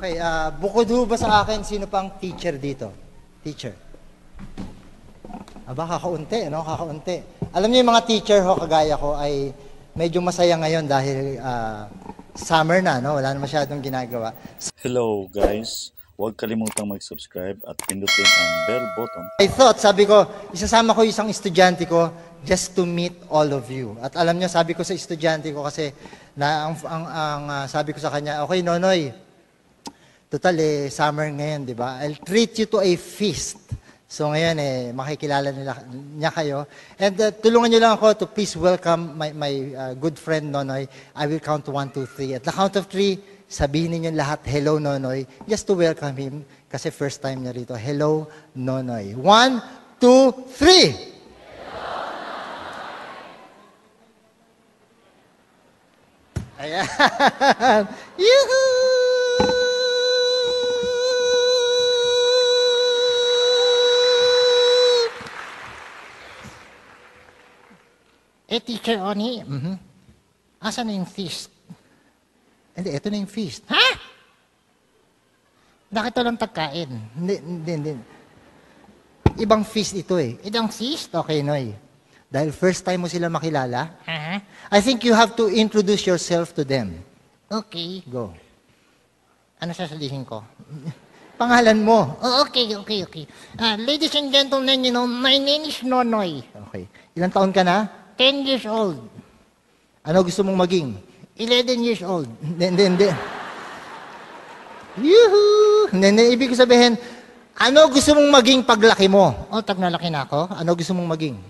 Okay, ah bukod ho ba sa akin, sino pang teacher dito? Teacher. Aba, kakaunti, no? Kakaunti. Alam niyo yung mga teacher ho, kagaya ko, ay medyo masaya ngayon dahil ah, summer na, no? Wala na masyadong ginagawa. Hello guys, huwag kalimutang mag-subscribe at pindutin ang bell button I thought, sabi ko, isasama ko yung isang estudyante ko just to meet all of you. At alam niyo, sabi ko sa estudyante ko kasi, na ang, ang, ang ah, sabi ko sa kanya, okay, Nonoy, total eh, summer ngayon, di ba? I'll treat you to a feast. So ngayon eh, makikilala nila, niya kayo. And uh, tulungan niyo lang ako to please welcome my, my uh, good friend Nonoy. I will count one, two, three. At the count of three, sabihin ninyo lahat, hello Nonoy, just to welcome him. Kasi first time niya rito. Hello Nonoy. One, two, three! Ayan. Yoo-hoo! Eh, Teacher Oni, Mhm. asan na yung feast? Hindi, ito na yung feast. Ha? Bakit walang pagkain? Hindi, hindi, hindi. Ibang feast ito eh. Idang feast? Okay, Noy. Dahil first time mo sila makilala, Ha? I think you have to introduce yourself to them. Okay. Go. Ano sasabihin ko? Pangalan mo. Oh, okay, okay, okay. Ah, ladies and gentlemen, you know, my name is Nonoy. Okay. Ilang taon ka na? 10 years old. Ano gusto mong maging? 11 years old. Hindi, hindi. Yuhu! Hindi. Ibig sabihin, ano gusto mong maging paglaki mo? O, Oh, tag nalaki na ako. Ano gusto mong maging?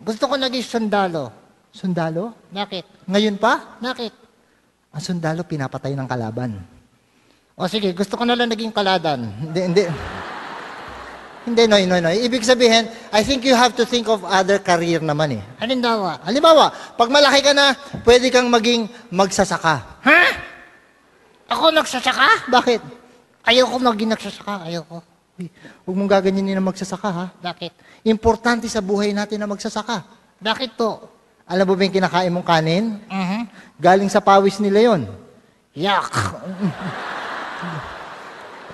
Gusto ko naging sundalo. Sundalo? Bakit? Ngayon pa? Bakit? Ang sundalo, pinapatay ng kalaban. O sige, gusto ko na lang naging kaladan. Hindi, hindi. Hindi, Noy, Noy, Noy. Ibig sabihin, I think you have to think of other career naman eh. Halimbawa, Halimbawa, pag malaki ka na, pwede kang maging magsasaka. ha? Ako nagsasaka? Bakit? Ayoko maging nagsasaka. Ayoko. Uy, huwag mong gaganyanin na magsasaka, ha? Bakit? Importante sa buhay natin na magsasaka. Bakit to? Alam mo ba yung kinakain mong kanin? Mhm. Galing sa pawis nila yon. Yak.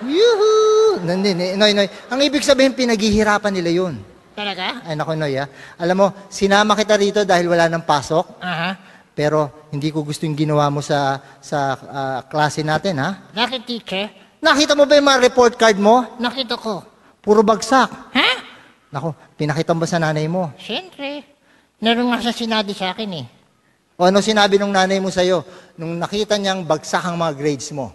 Yuhu! Hindi, hindi, Noy, Noy. Ang ibig sabihin, pinaghihirapan nila yun. Talaga? Ay, naku, Noy, ha? Alam mo, sinama kita rito dahil wala ng pasok, Aha. pero hindi ko gusto yung ginawa mo sa, sa ah, klase natin, ha? Bakit, teacher? Nakita mo ba yung mga report card mo? Nakita ko. Puro bagsak. Ha? Naku, pinakita mo ba sa nanay mo? Siyempre. Meron nga siya sinabi sa akin eh. O ano sinabi ng nanay mo sa'yo nung nakita niyang bagsak ang mga grades mo?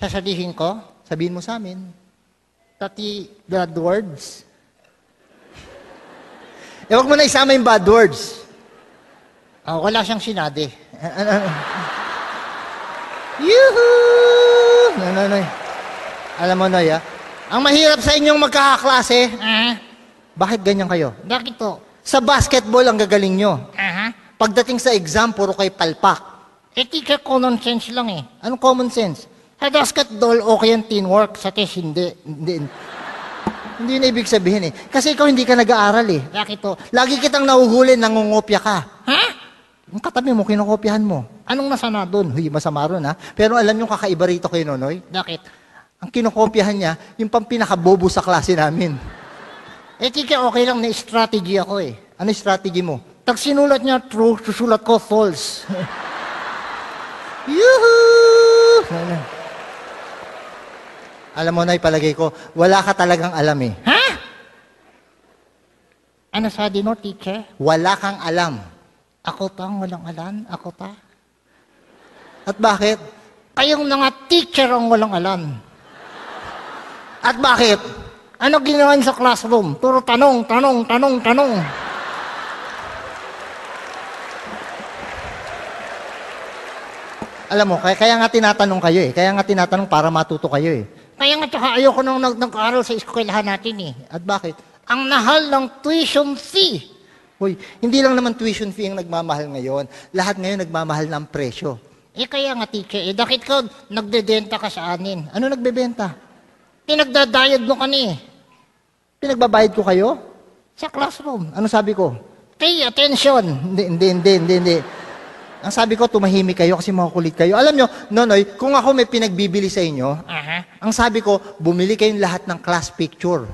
Sasabihin ko, Sabihin mo sa amin. Pati bad words. Eh, wag mo na isama yung bad words. Ah, wala siyang sinabi. Ano, ano? Yuhu! No, no, no. Alam mo, Noy, ah, ang mahirap sa inyong magkakaklase, Ah, bakit ganyan kayo? bakit to? Sa basketball, ang gagaling nyo. Aha. Pagdating sa exam, puro kay palpak. Eh, teacher, common sense lang eh. Anong common sense? Sa basketball, okay yung teamwork. Sa test, hindi. Hindi, hindi na ibig sabihin eh. Kasi ikaw hindi ka nag-aaral eh. Bakit to? Lagi kitang nahuhuli, nangungopya ka. Ha? Yung katabi mo, kinokopyahan mo. Anong masama doon? Huy, masama ron ha. Pero alam yung kakaiba rito kay Nonoy? Bakit? Ang kinokopyahan niya, yung pang pinakabobo sa klase namin. Eh, teacher, okay lang na strategy ako eh. Ano strategy mo? Pag sinulat niya true, susulat ko false. Yuhu! Alam mo na, palagay ko, wala ka talagang alam eh. ha? Ano sabi mo, teacher? Wala kang alam. Ako ta, walang alam. Ako ta. At bakit? Kayong mga teacher ang walang alam. At bakit? Ano ginawa sa classroom? Puro tanong, tanong, tanong, tanong. Alam mo, kaya, kaya nga tinatanong kayo eh. Kaya nga tinatanong para matuto kayo eh. Kaya nga tsaka ayoko nang nag nag-aaral sa eskwelahan natin eh. At bakit? Ang mahal ng tuition fee. Hoy, hindi lang naman tuition fee ang nagmamahal ngayon. Lahat ngayon nagmamahal ng presyo. Eh kaya nga teacher, eh bakit ka nagdedenta ka sa anin? Ano nagbebenta? Pinagdadayad mo kani Pinagbabayad ko kayo? sa classroom. Ano sabi ko? Pay attention. Hindi, hindi, hindi, hindi, hindi. Ang sabi ko, tumahimik kayo kasi makukulit kayo. Alam nyo, Nonoy, kung ako may pinagbibili sa inyo, Aha. ang sabi ko, bumili kayong lahat ng class picture.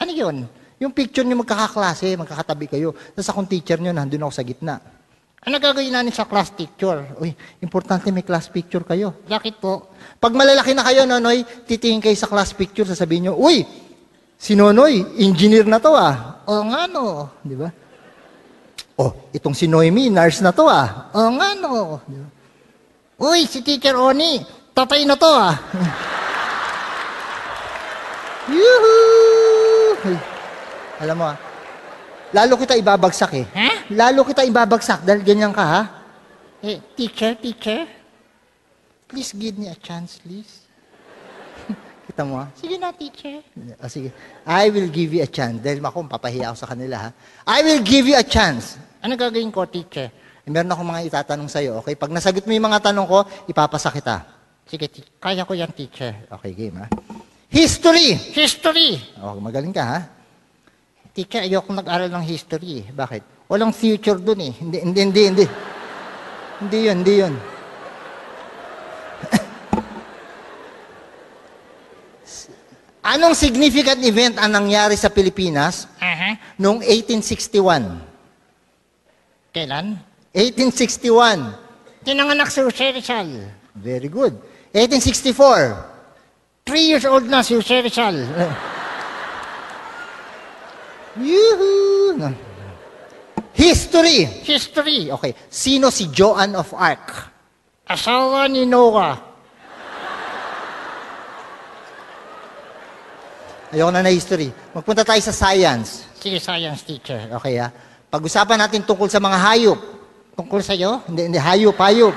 Ano yun? Yung picture nyo magkakaklase, magkakatabi kayo. Tapos akong teacher nyo, nandun ako sa gitna. Ano gagawin namin sa class picture? Uy, importante may class picture kayo. Bakit po? Pag malalaki na kayo, Nonoy, titingin kayo sa class picture, sasabihin nyo, Uy, si Nonoy, engineer na to ah. Oo nga no. Di ba? Oh, itong si Noemi, nurse na to ah. Oo nga no. Uy, si Teacher Oni, tatay na to ah. Yuhu! Alam mo ah, lalo kita ibabagsak eh. Ha? Lalo kita ibabagsak dahil ganyan ka ha. Eh, teacher, teacher. Please give me a chance, please. Kita mo ah. Sige na, teacher. Ah, sige. I will give you a chance. Dahil ako, papahiya ako sa kanila ha. I will give you a chance. Ano gagawin ko, teacher? Eh, meron akong mga itatanong sa'yo, okay? Pag nasagot mo yung mga tanong ko, ipapasa kita. Sige, kaya ko yan, teacher. Okay, game ha. History! History! Oh, magaling ka ha. Teacher, ayoko nag-aral ng history. eh. Bakit? Walang future dun eh. Hindi, hindi, hindi, hindi. Hindi yun, hindi yun. Anong significant event ang nangyari sa Pilipinas Aha. noong 1861? Kailan? 1861. Tinanganak si Jose Rizal. Very good. 1864. Three years old na si Jose Rizal. Yoo-hoo! History. History. Okay. Sino si Joan of Arc? Asawa ni Noah. Ayoko na na history. Magpunta tayo sa science. Sige, science teacher. Okay ha? Pag-usapan natin tungkol sa mga hayop. Tungkol sa'yo? Hindi, hindi, hayop, hayop.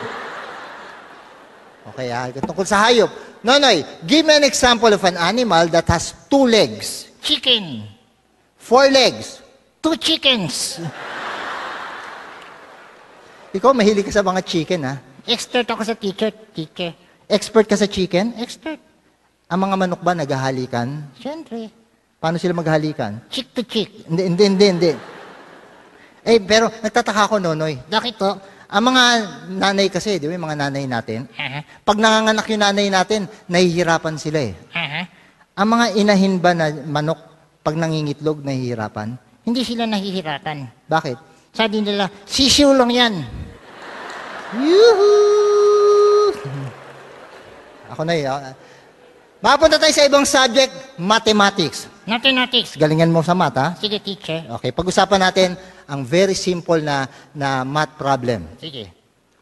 Okay ha? Tungkol sa hayop. Nonoy, give me an example of an animal that has two legs, Chicken. four legs. Two chickens. Ikaw, mahilig ka sa mga chicken ha? Expert ako sa teacher, teacher. Expert ka sa chicken? Expert. Ang mga manok ba naghahalikan? Siyempre. Paano sila maghahalikan? Chick to chick. Hindi, hindi, hindi, hindi. Eh, pero nagtataka ako, Nonoy. Bakit to? Ang mga nanay kasi, di ba, mga nanay natin, Aha. pag nanganganak yung nanay natin, nahihirapan sila eh. Aha. Ang mga inahin ba na manok, pag nangingitlog, nahihirapan? Hindi sila nahihirapan. Bakit? Sabi nila, sisiw lang yan. Yuhu! Ako na eh. Mapunta tayo sa ibang subject, mathematics. Mathematics. Galingan mo sa math, ha? Sige, teacher. Okay, pag-usapan natin ang very simple na, na math problem. Sige.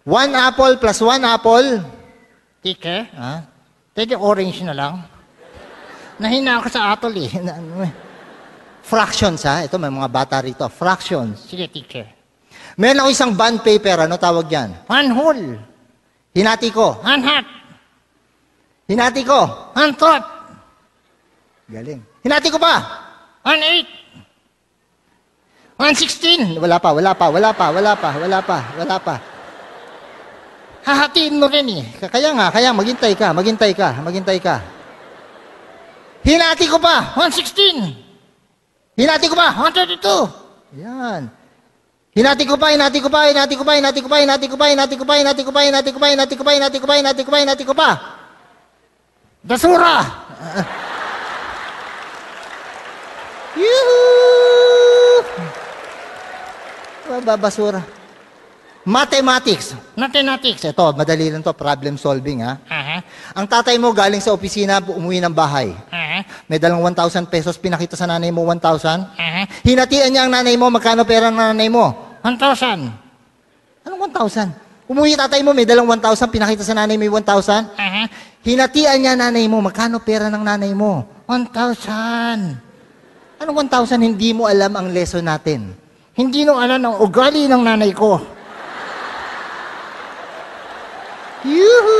One apple plus one apple. Teacher, Ha? pwede orange na lang. Nahina ako sa atol eh. Na- ano eh? Fractions, ha? Ito, may mga bata rito. Fractions. Sige, teacher. Meron ako isang bond paper. Ano tawag yan? One whole. Hinati ko. One half. Hinati ko. One third. Galing. Hinati ko pa. One eight. One sixteen. Wala pa, wala pa, wala pa, wala pa, wala pa, wala pa. Hahatiin mo rin eh. Kaya nga, kaya maghintay ka, maghintay ka, maghintay ka. Hinati ko pa. One sixteen. Hinati ko pa. One thirty-two. Yan. Hinati ko pa, hinati ko pa, hinati ko pa, hinati ko pa, hinati ko pa, hinati ko pa, hinati ko pa, hinati ko pa, hinati ko pa, hinati ko pa, hinati ko pa, hinati ko pa. Basura. Yoo! Babasura. Mathematics. Mathematics. Ito, madali lang to, problem solving ha. Aha. Ang tatay mo galing sa opisina, umuwi ng bahay. Aha. May dalang 1,000 pesos, pinakita sa nanay mo 1,000. Aha. Hinatian niya ang nanay mo, magkano pera ng nanay mo? One thousand. Anong 1,000? Umuwi tatay mo, may dalang 1,000, pinakita sa nanay mo yung 1,000. Aha. Hinatian niya nanay mo, magkano pera ng nanay mo? One thousand. Anong 1,000? Hindi mo alam ang lesson natin. Hindi nung alam ang ugali ng nanay ko. Yuhu!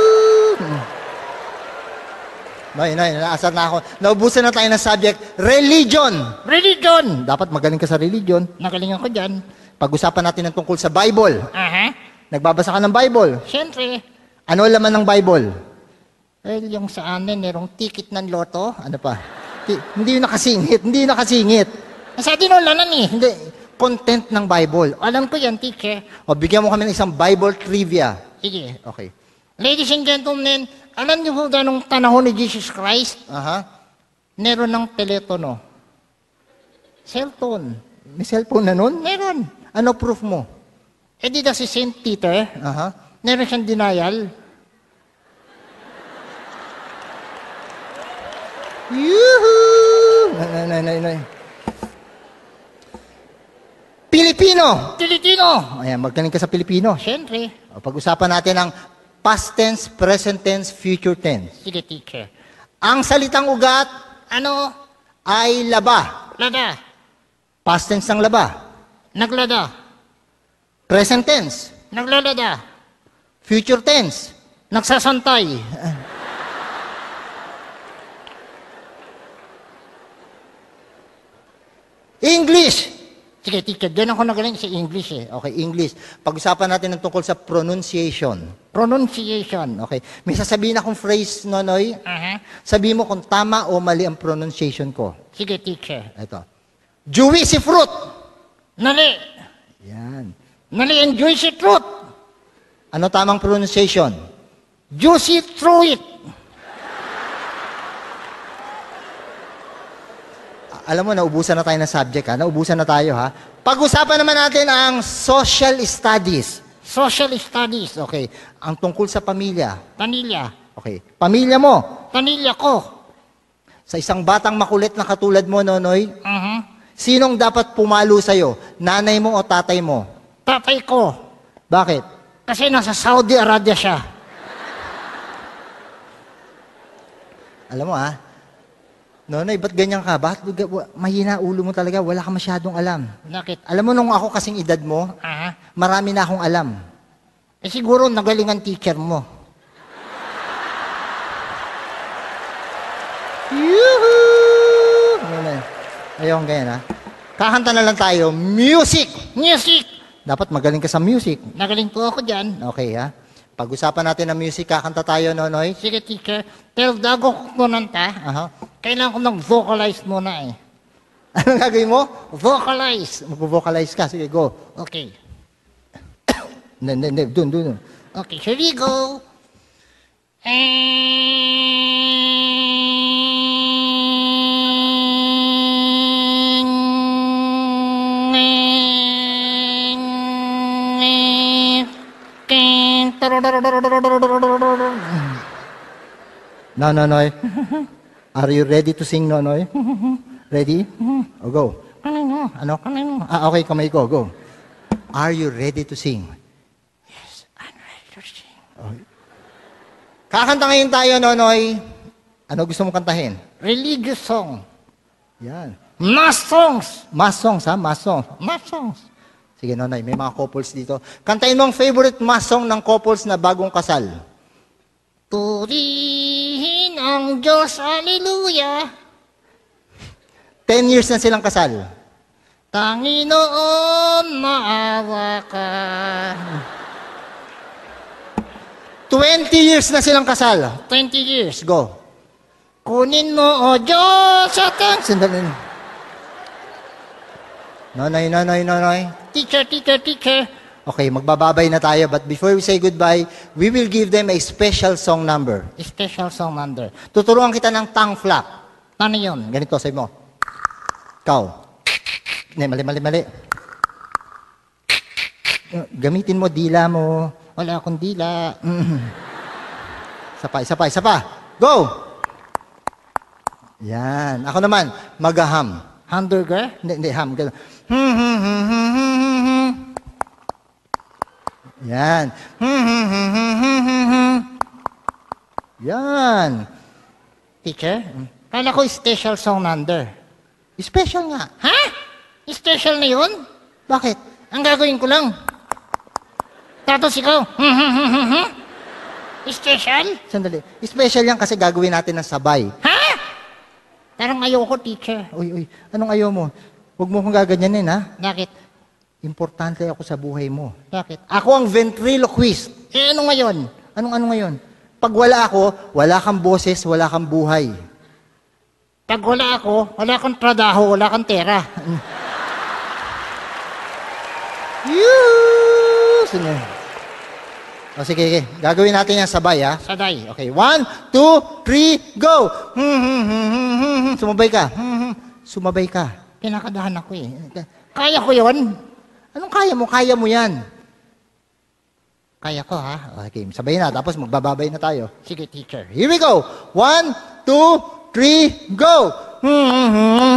Noy, noy, naasar na ako. Naubusan na tayo ng subject, religion. Religion. Dapat magaling ka sa religion. Nagalingan ko dyan. Pag-usapan natin ng tungkol sa Bible. Aha. Nagbabasa ka ng Bible. Siyempre. Ano laman ng Bible? Well, yung sa amin, merong ticket ng loto. Ano pa? Di- hindi nakasingit. Hindi nakasingit. Sa atin wala na eh. Hindi. content ng Bible. Alam ko yan, teacher. O, bigyan mo kami ng isang Bible trivia. Sige. Okay. Ladies and gentlemen, alam niyo po ba nung panahon ni Jesus Christ, Aha. meron ng telepono. Cellphone. May cellphone na nun? Meron. Ano proof mo? E di na si St. Peter, Aha. meron siyang denial. Yuhu! Nay, nay, nay, nay. Pilipino! Filipino. Ayan, magaling ka sa Pilipino. Siyempre. O, Pag-usapan natin ang past tense, present tense, future tense. Sige, teacher. Ang salitang ugat Ano? ay laba. Lada. Past tense ng laba. Naglada. Present tense. Naglalada. Future tense. Nagsasantay. English. Sige, teacher. Diyan ako nagaling sa English eh. Okay, English. Pag-usapan natin ng tungkol sa pronunciation. Pronunciation. Okay. May sasabihin akong phrase, Nonoy. Aha. Sabihin mo kung tama o mali ang pronunciation ko. Sige, teacher. Ito. Juicy fruit. Nali. Yan. Nali ang juicy truth. Ano tamang pronunciation? Juicy through Alam mo, naubusan na tayo ng subject, ha? Naubusan na tayo, ha? Pag-usapan naman natin ang social studies. Social studies. Okay. Ang tungkol sa pamilya. Tanilya. Okay. Pamilya mo. Tanilya ko. Sa isang batang makulit na katulad mo, Nonoy, Mhm. sinong dapat pumalo sa'yo? Nanay mo o tatay mo? Tatay ko. Bakit? Kasi nasa Saudi Arabia siya. Alam mo, ha? Nonoy, ba't ganyan ka? Bakit mahina ulo mo talaga? Wala ka masyadong alam. Bakit? Alam mo, nung ako kasing edad mo, Aha. marami na akong alam. Eh siguro nagaling ang teacher mo. Yuhu! Kong ganyan, ha? Kakanta na lang tayo. Music! Music! Dapat magaling ka sa music. Nagaling po ako dyan. Okay, ha? Pag-usapan natin ng music, kakanta tayo, Nonoy. Sige, teacher. Pero dago ko kunanta, Aha. kailangan ko mag-vocalize muna eh. Anong gagawin mo? Vocalize. Mag-vocalize ka. Sige, go. Okay. Hindi, hindi, hindi. Dun, dun, dun. Okay, here we go. No, Nonoy. Are you ready to sing, Nonoy? Ready? O, go. Ano? Ano? Ano? Ah, okay, kamay ko. Go. Are you ready to sing? Kakanta ngayon tayo, Nonoy. Ano gusto mong kantahin? Religious song. Yan. Mass songs. Mass songs, ha? Mass songs. Mass songs. Sige, Nonoy, may mga couples dito. Kantahin mo ang favorite mass song ng couples na bagong kasal. Purihin ang Diyos, Alleluia. Ten years na silang kasal. Panginoon, maawa ka. 20 years na silang kasal. 20 years. Go. Kunin mo, O Diyos, at ang... Sandali. Nonoy, nonoy, nonoy. Teacher, teacher, teacher. Okay, magbababay na tayo. But before we say goodbye, we will give them a special song number. Special song number. Tuturuan kita ng tongue flap. Ano yun? Ganito, sabi mo. Ikaw. Hindi, mali, mali, mali. Gamitin mo dila mo. Wala akong dila. Isa pa, isa pa, isa pa. Go! Yan. Ako naman, magaham. Hamburger? Hindi, hindi, ham. Hmm, hmm, hmm, hmm, hmm. Yan. Hmm, hmm, hmm. Yan. Teacher? Kala ko special song number. Special nga. Ha? Special na yun? Bakit? Ang gagawin ko lang. Tapos ikaw. Special? Sandali. Special yan kasi gagawin natin ng sabay. Ha? Parang ayoko, teacher. Uy, uy, anong ayaw mo? Huwag mo kong gaganyanin, ha? Bakit? Importante ako sa buhay mo. Bakit? Ako ang ventriloquist. Eh, ano ngayon? Anong ano ngayon? Pag wala ako, wala kang boses, wala kang buhay. Pag wala ako, wala kang trabaho, wala kang pera. Sunod. O sige, sige. Gagawin natin yan sabay, ha? Saday. Okay, one, two, three, go! Hmm, hmm, hmm, hmm, hmm, hmm. Sumabay ka. Hmm, hmm. Sumabay ka. Kinakadahan ako eh. Kaya ko yun. Anong kaya mo? Kaya mo yan. Kaya ko ha. Okay, sabay na. Tapos magbababay na tayo. Sige, teacher. Here we go. One, two, three, go! Hmm, hmm, hmm,